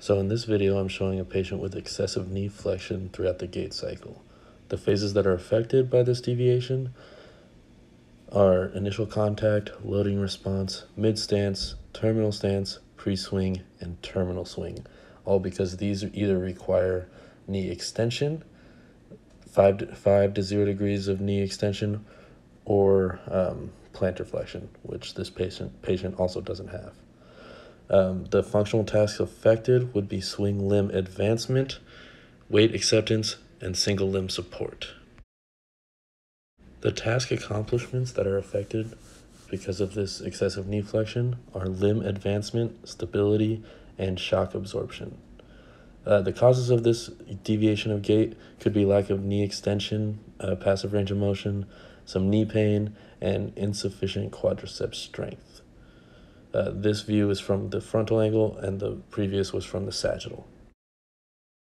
So in this video, I'm showing a patient with excessive knee flexion throughout the gait cycle. The phases that are affected by this deviation are initial contact, loading response, mid stance, terminal stance, pre-swing, and terminal swing, all because these either require knee extension, five to, five to zero degrees of knee extension, or um, plantar flexion, which this patient patient also doesn't have. Um, the functional tasks affected would be swing limb advancement, weight acceptance, and single limb support. The task accomplishments that are affected because of this excessive knee flexion are limb advancement, stability, and shock absorption. Uh, the causes of this deviation of gait could be lack of knee extension, uh, passive range of motion, some knee pain, and insufficient quadriceps strength. Uh, this view is from the frontal angle, and the previous was from the sagittal.